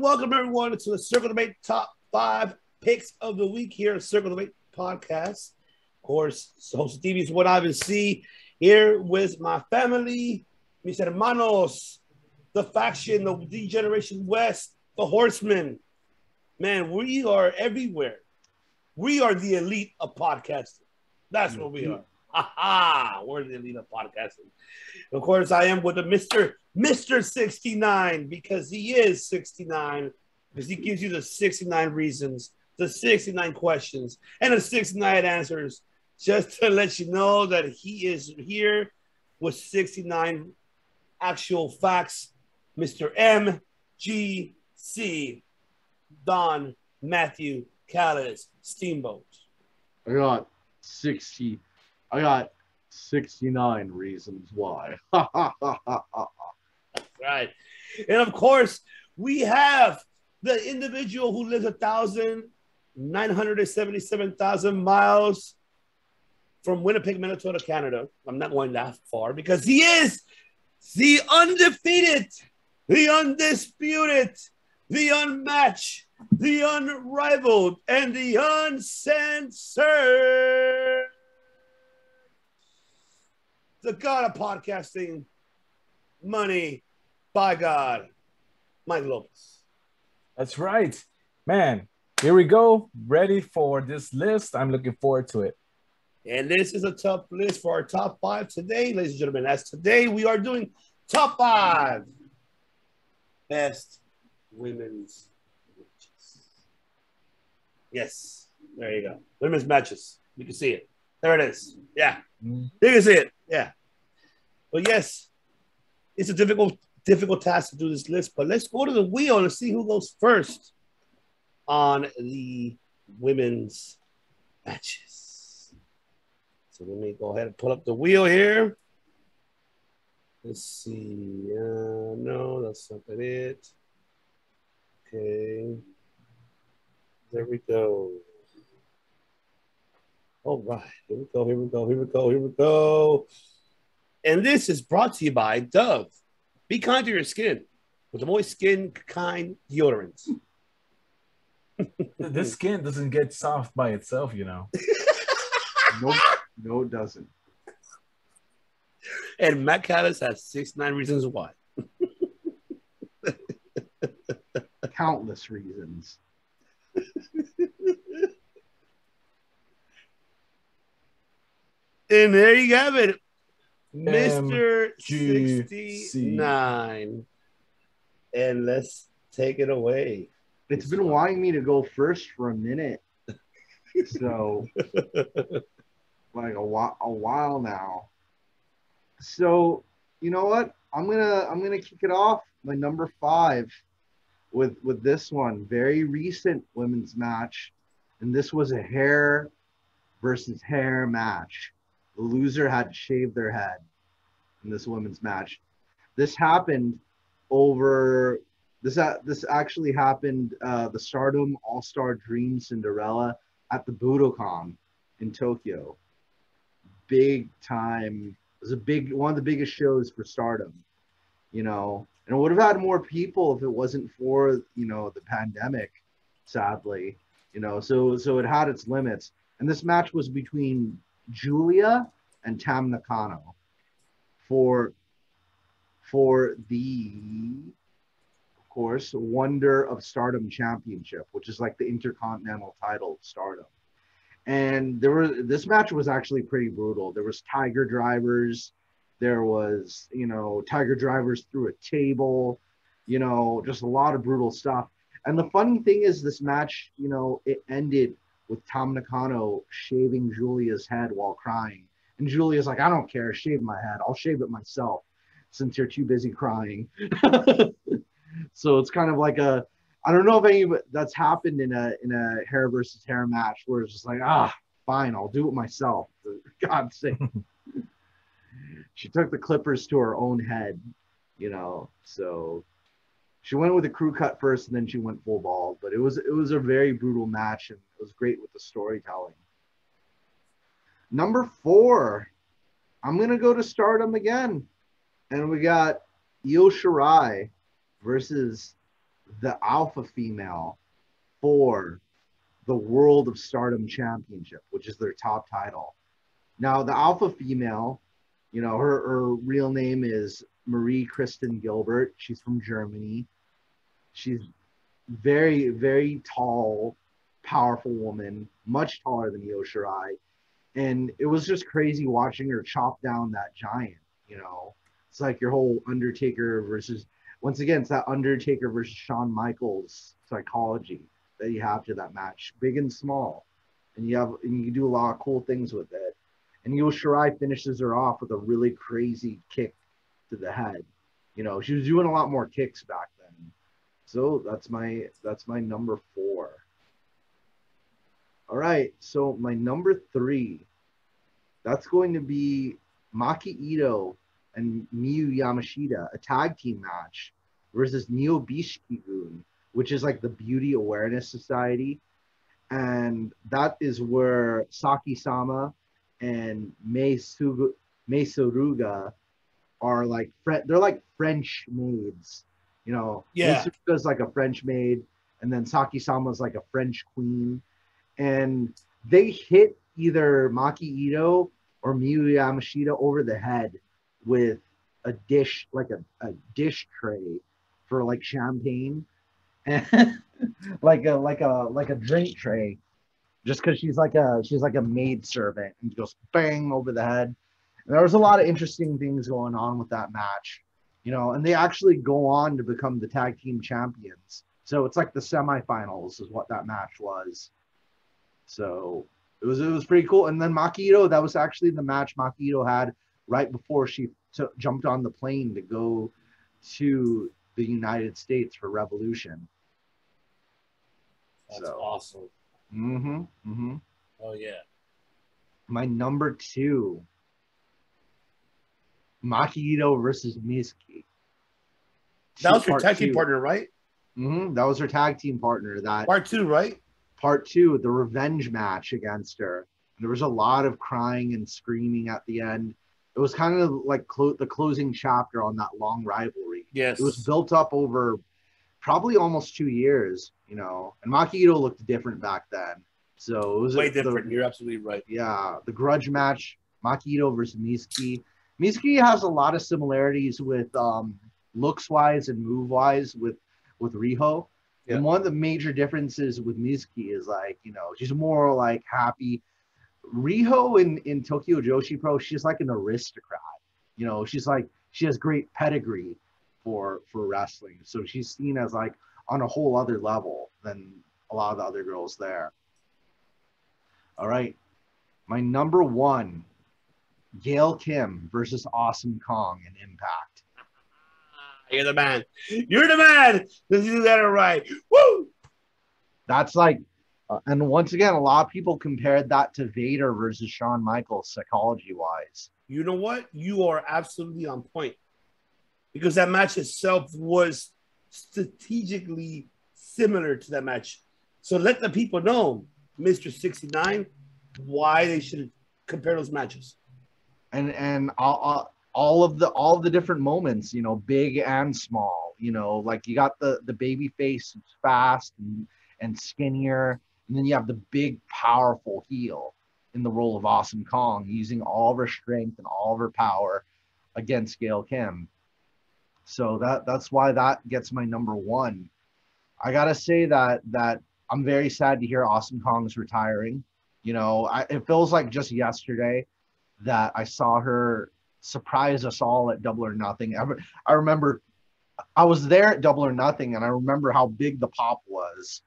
And welcome everyone to the Circle of Debate top five picks of the week here at Circle of Debate podcast. Of course, host TV is what I would see here with my family, mis hermanos, the faction, the Degeneration West, the Horsemen. Man, we are everywhere. We are the elite of podcasting. That's what we mm-hmm. are. Ha ha! We're the elite of podcasting. Of course, I am with the Mister Sixty Nine because he is sixty nine because he gives you the sixty nine reasons, the sixty nine questions, and the sixty nine answers, just to let you know that he is here with sixty nine actual facts. Mister M G C Don Matthew Callis Steamboat. I got 60. I got 69 reasons why. Right. And of course, we have the individual who lives a thousand nine hundred and seventy-seven thousand miles from Winnipeg, Minnesota, Canada. I'm not going that far because he is the undefeated, the undisputed, the unmatched, the unrivaled, and the uncensored. The god of podcasting, money, by God, Mike Lopez. That's right. Man, here we go. Ready for this list. I'm looking forward to it. And this is a tough list for our top five today, ladies and gentlemen. As today we are doing top five best women's matches. Yes, there you go. Women's matches. You can see it. There it is. Yeah, Mm. you can see it. Yeah. But yes, it's a difficult, difficult task to do this list. But let's go to the wheel and see who goes first on the women's matches. So let me go ahead and pull up the wheel here. Let's see. Uh, no, that's not it. Okay. There we go. All right. Here we go. Here we go. Here we go. Here we go. And this is brought to you by Dove. Be kind to your skin with the moist skin kind deodorant. This skin doesn't get soft by itself, you know. nope, no, it doesn't. And Matt Callis has six nine reasons why. Countless reasons. And there you have it. Mr. MGC. 69. And let's take it away. It's been wanting me to go first for a minute. So, like a while, a while now. So, you know what? I'm gonna I'm gonna kick it off. My number five with with this one, very recent women's match, and this was a hair versus hair match. The loser had to shave their head in this women's match. This happened over this a- this actually happened uh, the Stardom All Star Dream Cinderella at the Budokan in Tokyo. Big time. It was a big one of the biggest shows for Stardom, you know. And it would have had more people if it wasn't for you know the pandemic, sadly, you know. So so it had its limits. And this match was between Julia and Tam Nakano for for the of course Wonder of Stardom Championship, which is like the intercontinental title of Stardom. And there were this match was actually pretty brutal. There was tiger drivers, there was, you know, tiger drivers through a table, you know, just a lot of brutal stuff. And the funny thing is this match, you know, it ended with Tam Nakano shaving Julia's head while crying. And Julia's like, I don't care, shave my head. I'll shave it myself since you're too busy crying. so it's kind of like a I don't know if any that's happened in a in a hair versus hair match where it's just like, ah, fine, I'll do it myself. God's sake. she took the clippers to her own head, you know. So she went with a crew cut first and then she went full ball. But it was it was a very brutal match and it was great with the storytelling. Number four, I'm gonna go to Stardom again, and we got Io Shirai versus the alpha female for the World of Stardom Championship, which is their top title. Now, the alpha female, you know, her, her real name is Marie Kristen Gilbert. She's from Germany. She's very, very tall, powerful woman, much taller than Io Shirai. And it was just crazy watching her chop down that giant, you know. It's like your whole Undertaker versus once again, it's that Undertaker versus Shawn Michaels psychology that you have to that match, big and small. And you have and you do a lot of cool things with it. And Io Shirai finishes her off with a really crazy kick to the head. You know, she was doing a lot more kicks back then. So that's my that's my number four. All right, so my number three, that's going to be Maki Ito and Miyu Yamashita, a tag team match versus Neo Bishikigun, which is like the Beauty Awareness Society. And that is where Saki Sama and Mei, Sugu, Mei Suruga are like, they're like French maids. You know, Yeah. Mei Suruga's like a French maid, and then Saki Sama's like a French queen. And they hit either Maki Ito or Miyu Yamashita over the head with a dish, like a, a dish tray for like champagne and like a like a like a drink tray just because she's like a she's like a maid servant and goes bang over the head and there was a lot of interesting things going on with that match you know and they actually go on to become the tag team champions so it's like the semifinals is what that match was so it was it was pretty cool and then Maki Ito that was actually the match Maki Ito had right before she t- jumped on the plane to go to the United States for Revolution. That's So- awesome. Mm-hmm. Mm-hmm. Oh yeah. My number two, Maki Ito versus Mizuki. That was her tag team partner, right? Mhm, That was her tag team partner. That Part two, right? part two, the revenge match against her. There was a lot of crying and screaming at the end. It was kind of like clo- the closing chapter on that long rivalry. Yes. It was built up over probably almost two years, you know. And Maki Ito looked different back then, so it was way the- different. You're absolutely right. yeah, the grudge match, Maki Ito versus Mizuki. Mizuki has a lot of similarities with um, looks wise and move wise with with Riho. Yeah. And one of the major differences with Mizuki is like, you know, she's more like happy. Riho in, in Tokyo Joshi Pro, she's like an aristocrat. You know, she's like she has great pedigree for for wrestling. So she's seen as like on a whole other level than a lot of the other girls there. All right. My number one, Gail Kim versus Awesome Kong in Impact. You're the man. You're the man. Let's do that right. Woo! That's like, uh, and once again, a lot of people compared that to Vader versus Shawn Michaels psychology wise. You know what? You are absolutely on point. Because that match itself was strategically similar to that match. So let the people know, Mr. 69, why they should compare those matches. And and all, all, of the all of the different moments you know big and small you know like you got the the baby face fast and, and skinnier and then you have the big powerful heel in the role of awesome kong using all of her strength and all of her power against gail kim. So that that's why that gets my number one. I gotta say that that i'm very sad to hear awesome kong's retiring. You know I, it feels like just yesterday that I saw her surprise us all at Double or Nothing. I, remember I was there at Double or Nothing, and I remember how big the pop was.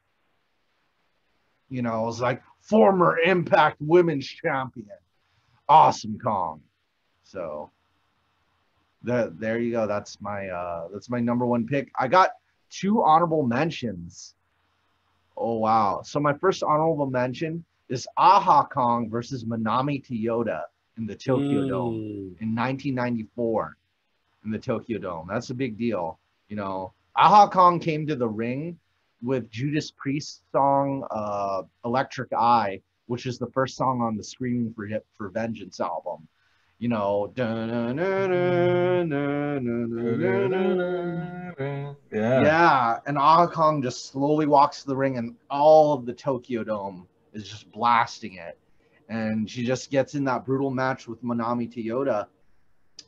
You know, it was like former Impact Women's Champion, Awesome Kong. So, the, there you go. That's my uh, that's my number one pick. I got two honorable mentions. Oh wow! So my first honorable mention is Aja Kong versus Manami Toyota in the Tokyo Dome Mm. in 1994 in the Tokyo Dome. That's a big deal. You know, Aja Kong came to the ring with Judas Priest's song uh, Electric Eye, which is the first song on the Screaming for Hip for Vengeance album. you know, Yeah. yeah, and Aja Kong just slowly walks to the ring, and all of the Tokyo Dome is just blasting it, and she just gets in that brutal match with Manami Toyota.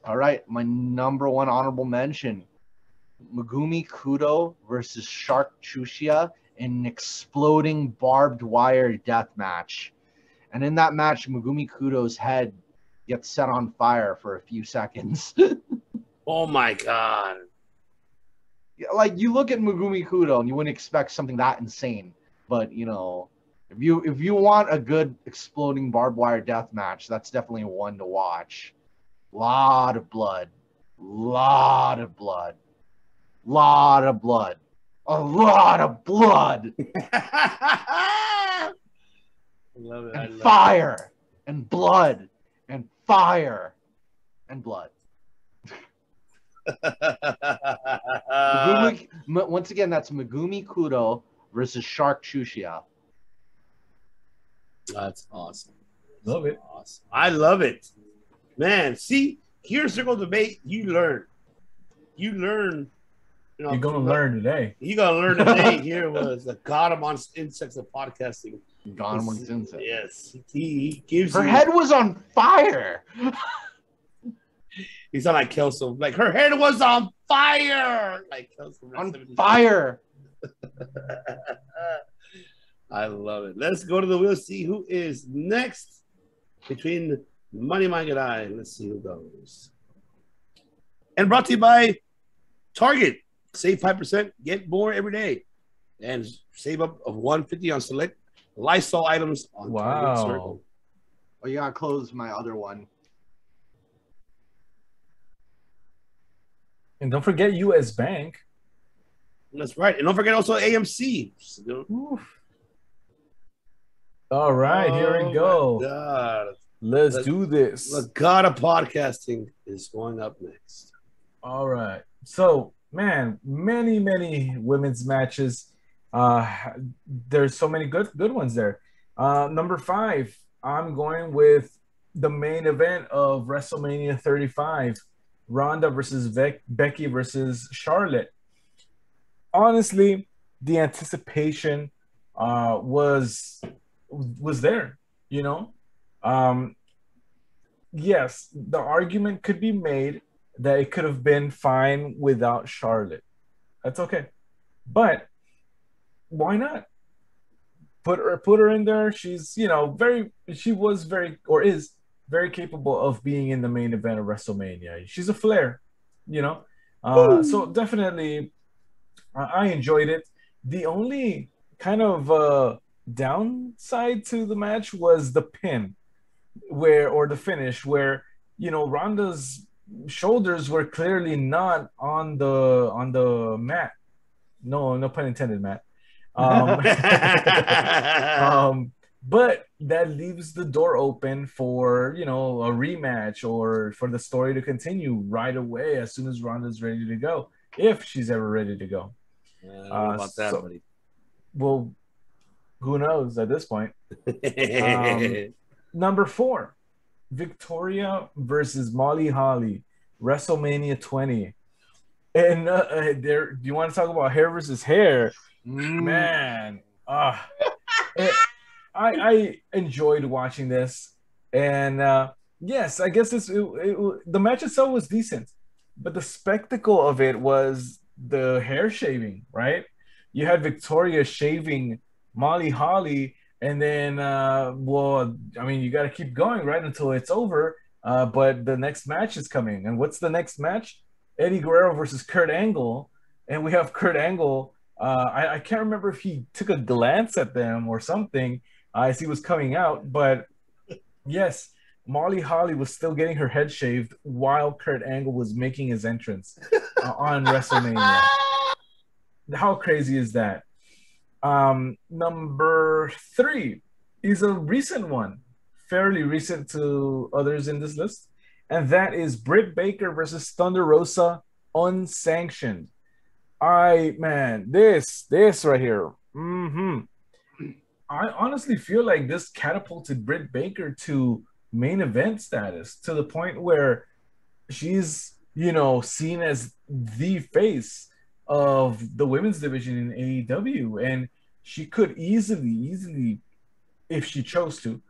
All right, my number one honorable mention: Megumi Kudo versus Shark Tsuchiya in an exploding barbed wire death match. And in that match, Megumi Kudo's head gets set on fire for a few seconds. Oh my god. Like you look at Megumi Kudo and you wouldn't expect something that insane. But you know, if you if you want a good exploding barbed wire death match, that's definitely one to watch. Lot of blood. Lot of blood. Lot of blood. A lot of blood. Love it. I and love fire and blood and fire and blood. Megumi, once again, that's Megumi Kudo versus Shark Tsuchiya. That's awesome. Love it. Awesome. I love it. Man, see, here's circle debate. You learn. You learn. You know, You're gonna learn today. You're gonna learn today. Here was the god amongst insects of podcasting. God amongst insects. Yes, he, he gives Her you- head was on fire. He's not like Kelso. Like her head was on fire. Like Kelso. On fire. I love it. Let's go to the wheel. See who is next between Money Mike and I. Let's see who goes. And brought to you by Target. Save five percent. Get more every day, and save up of one fifty on select Lysol items on Target Wow. Circle. Oh, you gotta close my other one. And don't forget US Bank. That's right. And don't forget also AMC. Oof. All right, here Oh we go. God. Let's Let's- do this. The god of podcasting is going up next. All right. So, man, many, many women's matches. Uh, there's so many good, good ones there. Uh, number five, I'm going with the main event of WrestleMania 35, Ronda versus Bec- Becky versus Charlotte. Honestly, the anticipation uh, was was there. You know, um, yes, the argument could be made that it could have been fine without Charlotte. That's okay. But why not? Put her put her in there. She's, you know, very she was very or is very capable of being in the main event of WrestleMania. She's a flair, you know. Uh, so definitely I, I enjoyed it. The only kind of uh downside to the match was the pin where or the finish where you know Ronda's shoulders were clearly not on the on the mat. No, no pun intended, Matt. Um, um, but that leaves the door open for you know a rematch or for the story to continue right away as soon as Ronda's ready to go, if she's ever ready to go. Know Uh, about that, so- buddy. Well, who knows at this point? Um, Number four, Victoria versus Molly Holly, WrestleMania 20. And uh, uh, there, do you want to talk about hair versus hair? Mm. Man, ah, it- I I enjoyed watching this, and uh, yes, I guess this it, it, the match itself was decent, but the spectacle of it was the hair shaving. Right, you had Victoria shaving Molly Holly, and then uh, well, I mean, you got to keep going right until it's over. Uh, but the next match is coming, and what's the next match? Eddie Guerrero versus Kurt Angle, and we have Kurt Angle. Uh, I, I can't remember if he took a glance at them or something uh, as he was coming out, but yes, Molly Holly was still getting her head shaved while Kurt Angle was making his entrance uh, on WrestleMania. How crazy is that? Um, number three is a recent one, fairly recent to others in this list, and that is Britt Baker versus Thunder Rosa unsanctioned. I man, this this right here. Mm-hmm. I honestly feel like this catapulted Britt Baker to main event status to the point where she's you know seen as the face of the women's division in AEW and she could easily easily if she chose to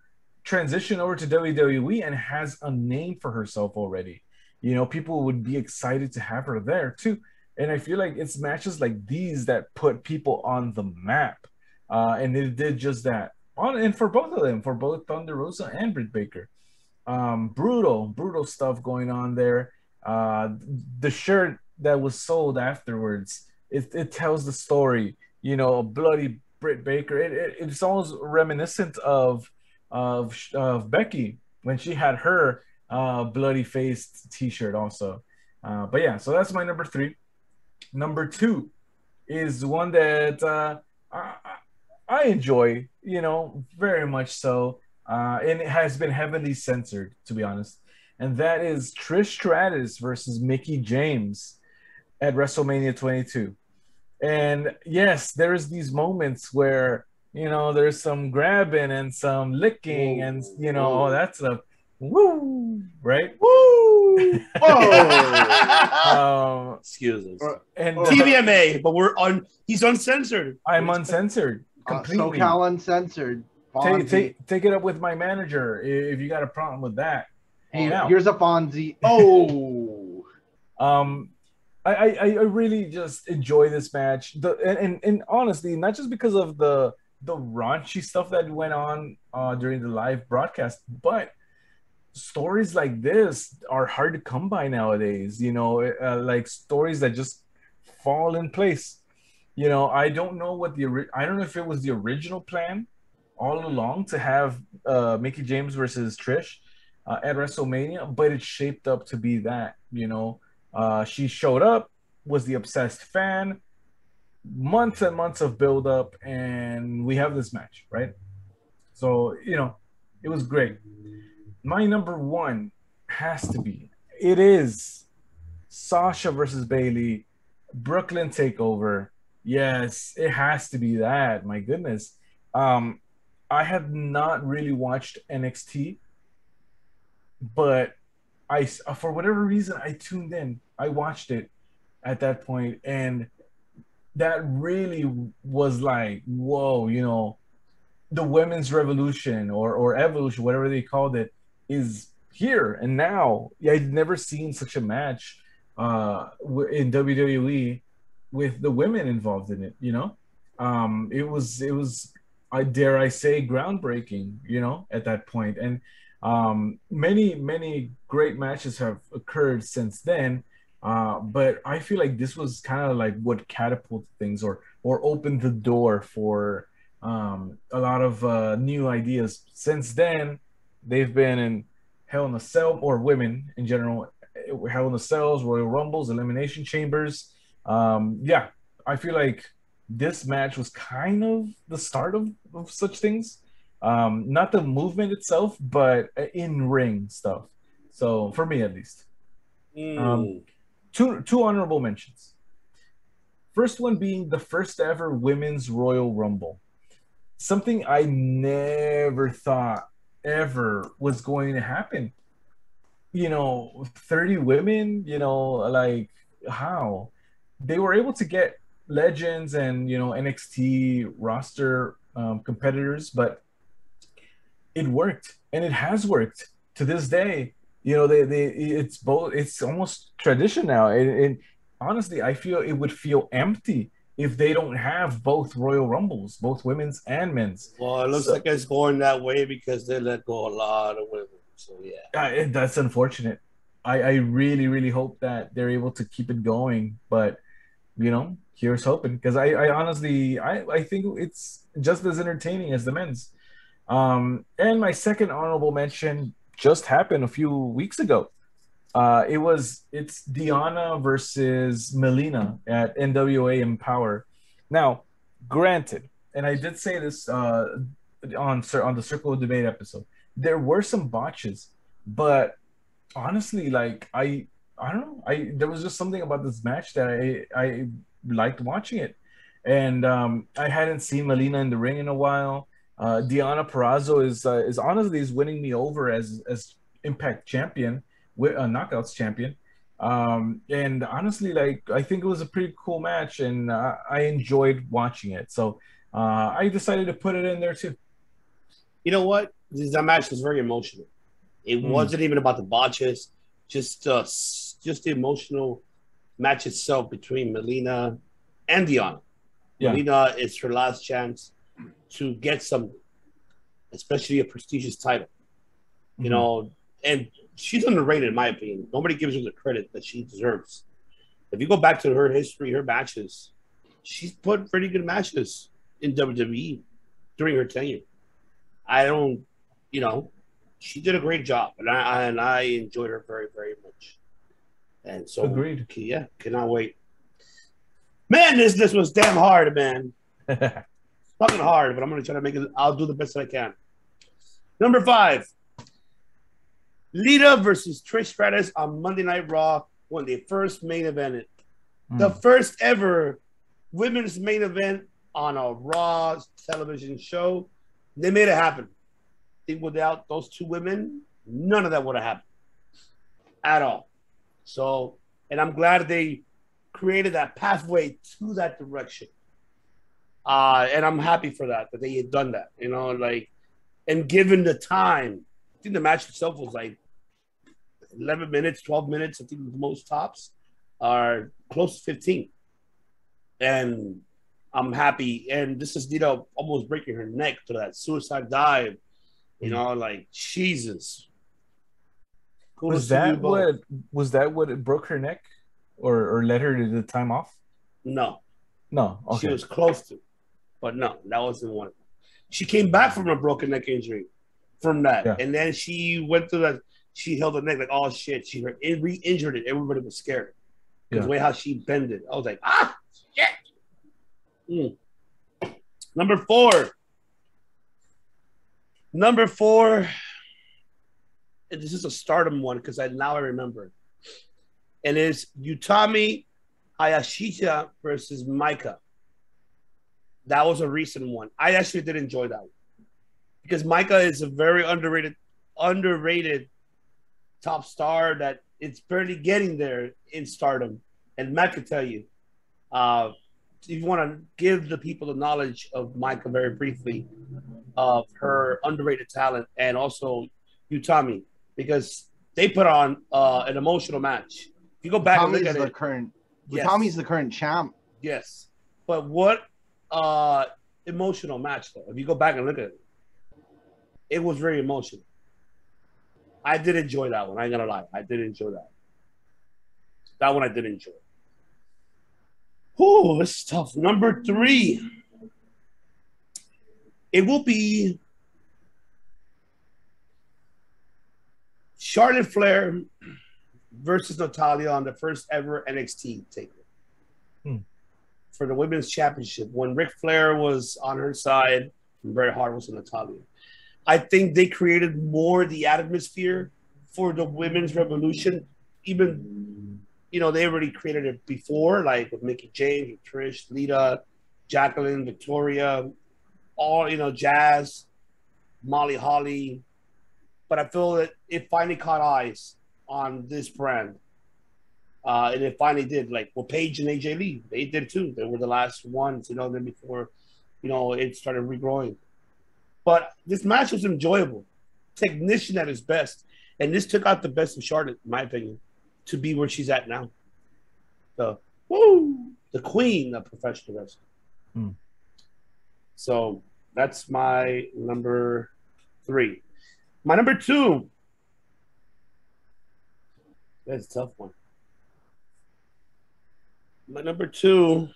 transition over to WWE and has a name for herself already. You know, people would be excited to have her there too. And I feel like it's matches like these that put people on the map. Uh, and it did just that. On and for both of them, for both Thunder Rosa and Britt Baker. Um, brutal, brutal stuff going on there. Uh, the shirt that was sold afterwards, it, it tells the story. You know, bloody Britt Baker. It, it, it's almost reminiscent of of of Becky when she had her uh, bloody faced T-shirt also. Uh, but yeah, so that's my number three. Number two is one that uh, I, I enjoy, you know, very much so, uh, and it has been heavily censored, to be honest. And that is Trish Stratus versus Mickie James at WrestleMania 22. And yes, there's these moments where you know, there's some grabbing and some licking and you know all that stuff. Woo! Right? Woo! um, Excuse us. and uh, TVMA, but we're on. He's uncensored. I'm uncensored Uh, completely. SoCal Uncensored. take, take, take it up with my manager if you got a problem with that. Hey, here's a Fonzie. Oh, Um, I, I, I really just enjoy this match. The and, and, and honestly, not just because of the the raunchy stuff that went on uh, during the live broadcast, but stories like this are hard to come by nowadays. You know, uh, like stories that just fall in place. You know, I don't know what the I don't know if it was the original plan all along to have uh, Mickie James versus Trish uh, at WrestleMania, but it shaped up to be that. You know, uh, she showed up, was the obsessed fan, months and months of build up, and we have this match, right? So, you know, it was great. My number one has to be it is Sasha versus Bayley, Brooklyn Takeover. Yes, it has to be that. My goodness. Um, I had not really watched NXT, but I for whatever reason I tuned in. I watched it at that point, and that really was like, whoa, you know, the women's revolution or or evolution, whatever they called it, is here and now. I'd never seen such a match uh, in WWE with the women involved in it. You know, um, it was it was I dare I say groundbreaking. You know, at that point, and um, many many great matches have occurred since then. Uh, but I feel like this was kind of like what catapulted things or or opened the door for um, a lot of uh, new ideas. Since then, they've been in Hell in a Cell or women in general, Hell in the Cells, Royal Rumbles, Elimination Chambers. Um, yeah, I feel like this match was kind of the start of, of such things. Um, not the movement itself, but in ring stuff. So for me, at least Mm. Two two honorable mentions. First one being the first ever women's Royal Rumble. Something I never thought ever was going to happen. You know, 30 women, you know, like how they were able to get legends and, you know, NXT roster um, competitors, but it worked and it has worked to this day you know they, they it's both it's almost tradition now. And, and honestly i feel it would feel empty if they don't have both royal rumbles both women's and men's. Well, it looks So- like it's going that way because they let go a lot of women. So yeah. it- that's unfortunate. I, I really really hope that they're able to keep it going. But you know here's hoping. Because I, I honestly I, I think it's just as entertaining as the men's. Um and my second honorable mention just happened a few weeks ago uh it was it's Deonna versus Melina at NWA Empower now granted and I did say this uh on on the Circle of Debate episode there were some botches but honestly like I I don't know. I there was just something about this match that I I liked watching it, and um, I hadn't seen Melina in the ring in a while. Uh, Deonna Purrazzo is uh, is honestly is winning me over as as Impact champion, with uh, knockouts champion. Um, and honestly, like I think it was a pretty cool match, and uh, I enjoyed watching it. So uh, I decided to put it in there too. You know what? That match was very emotional. It Mm. wasn't even about the botches, just uh, just the emotional match itself between Melina and Deonna. Yeah. Melina it's her last chance to get something, especially a prestigious title. You Mhm. know, and she's underrated in my opinion. Nobody gives her the credit that she deserves. If you go back to her history, her matches, she's put pretty good matches in WWE during her tenure. I don't, you know, she did a great job, and I and I enjoyed her very very much. And so, Agreed. yeah, cannot wait. Man, this this was damn hard, man. Fucking hard, but I'm gonna try to make it. I'll do the best that I can. Number five, Lita versus Trish Stratus on Monday Night Raw when they first main evented. The Mm. first ever women's main event on a Raw television show. They made it happen. I think without those two women, none of that would have happened at all. So, and I'm glad they created that pathway to that direction. Uh, and I'm happy for that, that they had done that, you know, like, and given the time, I think the match itself was like 11 minutes, 12 minutes, I think the most tops are close to 15. And I'm happy. And this is Lita almost breaking her neck to that suicide dive. You know, like Jesus. Kudos was that what was that what it broke her neck, or or led her to the time off? No, No. Okay. she was close to, but no, that wasn't one. She came back from a broken neck injury from that, Yeah. and then she went through that. She held her neck like, oh shit, she re injured it. Everybody was scared. Yeah. The way how she bended, I was like, ah, shit. Mm. Number four. Number four. and This is a stardom one because I now I remember. And it's Utami Hayashishita versus Maika. That was a recent one. I actually did enjoy that one because Maika is a very underrated, underrated top star that it's barely getting there in stardom. And Matt could tell you, uh, if you want to give the people the knowledge of Maika very briefly, of her underrated talent, and also Utami, because they put on uh, an emotional match. If you go back and Tommy's look at the it, current. yes. The current champ. Yes. But what uh emotional match though. If you go back and look at it, it was very emotional. I did enjoy that one. I ain't gonna lie. I did enjoy that. That one I did enjoy. This is tough. Number three. It will be Charlotte Flair versus Natalya on the first ever NXT takeover for the women's championship when Ric Flair was on her side and Bret Hart was on Natalya. I think they created more the atmosphere for the women's revolution. Even you know they already created it before, like with Mickie James, Trish, Lita, Jacqueline, Victoria, all you know, Jazz, Molly Holly. But I feel that it finally caught eyes on this brand uh, and it finally did. Like well, Paige and AJ Lee, they did too. They were the last ones, you know, then before, you know, it started regrowing. But this match was enjoyable, technician at his best, and this took out the best of Charlotte, in my opinion, to be where she's at now. The woo, the queen of professional wrestling. Hmm. So that's my number three. My number two. That's a tough one. My number two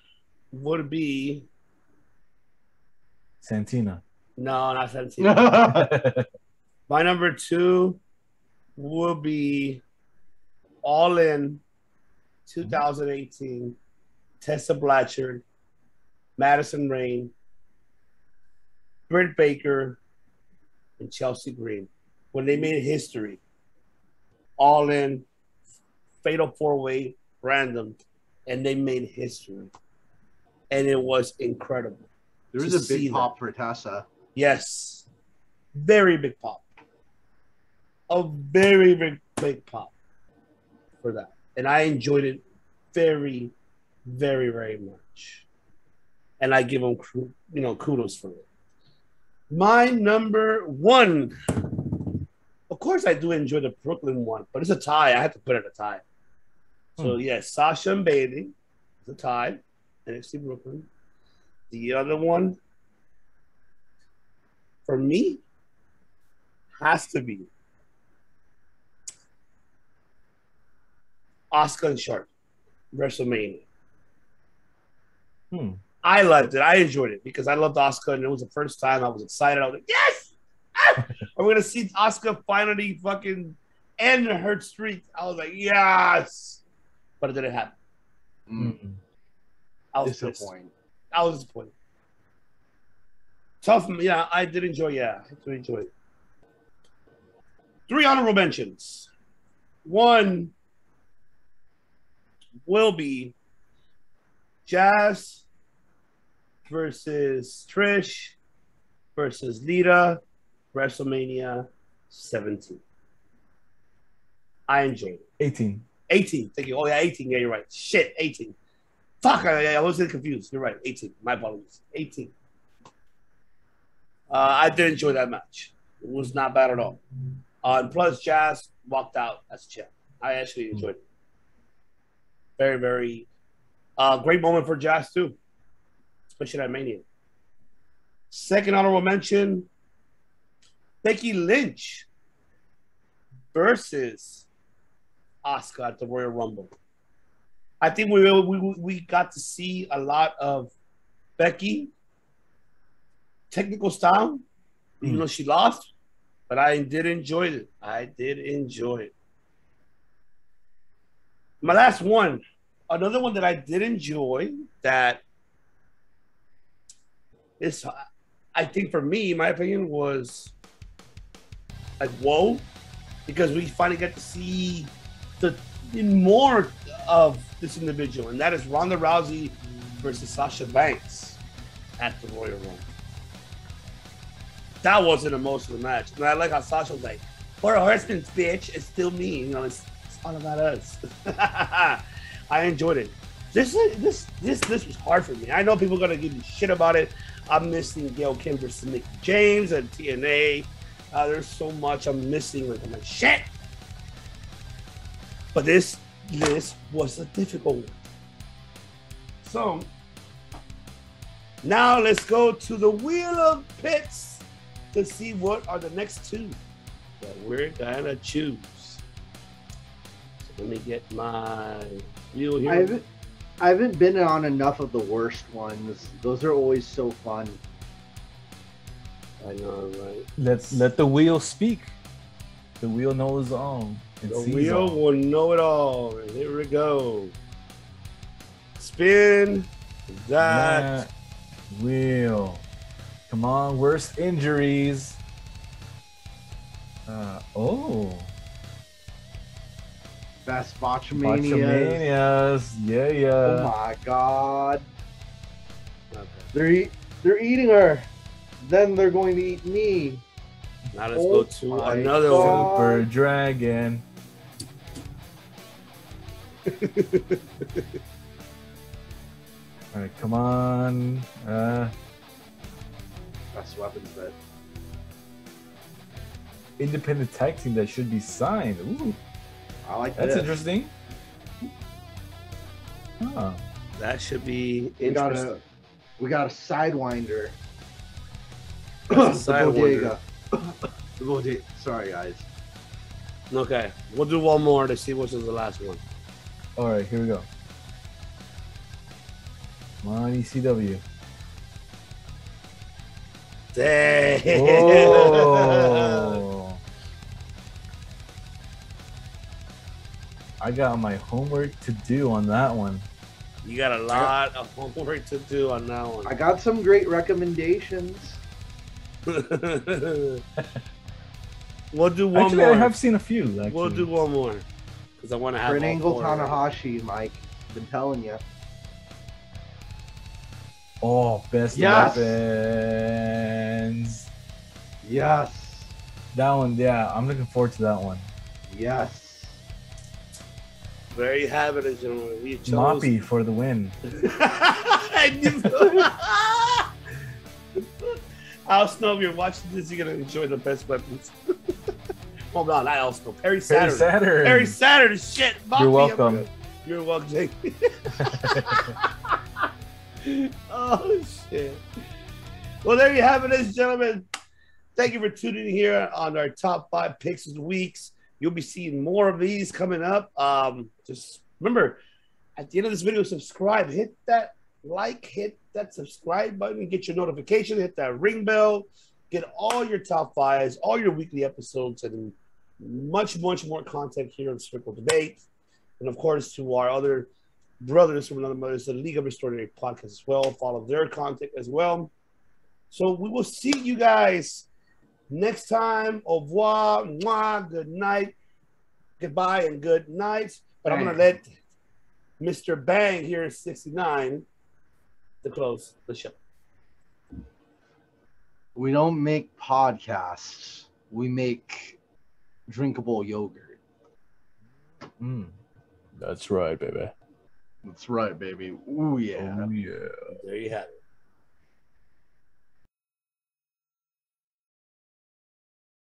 would be Santina. no, not Santina. My number two will be All In 2018. Tessa Blanchard, Madison Rayne, Britt Baker, and Chelsea Green when they made history. All in, fatal four way, random, and they made history. And it was incredible. There was a big pop for Tessa. Yes. Very big pop. A very big, big pop for that. And I enjoyed it very, very, very much. And I give them, you know, kudos for it. My number one. Of course, I do enjoy the Brooklyn one, but it's a tie. I have to put it a tie. So, Hmm. yes, Sasha and Bayley. It's a tie. NXT Brooklyn. The other one, for me, has to be Asuka and Sharp, WrestleMania. Hmm. I loved it. I enjoyed it because I loved Asuka, and it was the first time I was excited. I was like, "Yes, Ah! we're gonna see Asuka finally fucking end her streak." I was like, "Yes," but it didn't happen. Mm. I was. Disappointed. I was disappointed. Tough, yeah. I did enjoy. Yeah, I did enjoy it. Three honorable mentions. One will be Jazz versus Trish versus Lita, WrestleMania 17. I enjoyed it. 18. 18. Thank you. Oh, yeah, 18. Yeah, you're right. Shit, 18. Fuck, I, I was getting confused. You're right. 18. My apologies. 18. Uh, I did enjoy that match. It was not bad at all. Uh, and plus, Jazz walked out as champ. I actually enjoyed it. Very, very uh, great moment for Jazz, too, especially at Mania. Second honorable mention Becky Lynch versus Asuka at the Royal Rumble. I think we we we got to see a lot of Becky technical style, even Mm. though she lost. But I did enjoy it. I did enjoy it. My last one, another one that I did enjoy that is, I think for me, my opinion was like whoa, because we finally got to see the more of this individual, and that is Ronda Rousey versus Sasha Banks at the Royal Rumble. That was an emotional match, and I like how Sasha was like, "For a husband's bitch, it's still me." You know, it's, it's all about us. I enjoyed it. This is this this this was hard for me. I know people are gonna give me shit about it. I'm missing Gail Kim versus Mick James and TNA. Uh, there's so much I'm missing. Like I'm like shit. But this list was a difficult one. So now let's go to the wheel of pits to see what are the next two that we're gonna choose. So let me get my wheel here. I haven't, I haven't been on enough of the worst ones. Those are always so fun. I know, right? Let's let the wheel speak. The wheel knows all. And The wheel all. will know it all. And here we go. Spin that. That wheel. Come on, worst injuries. Uh, oh, Best Botchamania. Botchamanias. Yeah, yeah. Oh my god. Okay. They're eat, they're eating her. Then they're going to eat me. Now let's Oh go to another God. Super Dragon. All right, come on. Uh, Best weapons bet. independent tag team that should be signed. Ooh, I like that. that's this. interesting. Huh. That should be We got interesting. a we got a sidewinder. That's a Sidewinder. the bodega. Sorry guys. Okay, we'll do one more to see which is the last one. All right, here we go. Come on, E ECW. Dang. Oh. I got my homework to do on that one. you got a lot of homework to do on that one. I got some great recommendations. we'll do one Actually, more. I have seen a few. Actually. We'll do one more because I want to have Kurt all Angle four. Tanahashi, Mike. Been telling you. Oh, best Yes. weapons. Yes. That one, yeah, I'm looking forward to that one. Yes. There you have it, ladies and gentlemen. We chose. Moppy for the win. I'll Snow, if you're watching this, you're gonna enjoy the best weapons. Oh no, not Al Snow. Perry Perry Saturn. Saturn. Perry Saturn. Shit. Moppy, You're welcome. You're welcome, Jake. oh shit. Well, there you have it, ladies and gentlemen. Thank you for tuning in here on our top five picks of the weeks. You'll be seeing more of these coming up. Um, just remember, at the end of this video, subscribe, hit that like, hit that subscribe button, get your notification, hit that ring bell, get all your top fives, all your weekly episodes, and much, much more content here on Circle Debate. And of course, to our other brothers from another mother, the League of Extraordinary podcast as well. Follow their content as well. So we will see you guys next time. Au revoir, mwah, good night, goodbye, and good night. But I'm going to let Mr. Bang here at 69 to close the show. We don't make podcasts. We make drinkable yogurt. Mm. That's right, baby. That's right, baby. Ooh yeah. Oh, yeah. There you have it.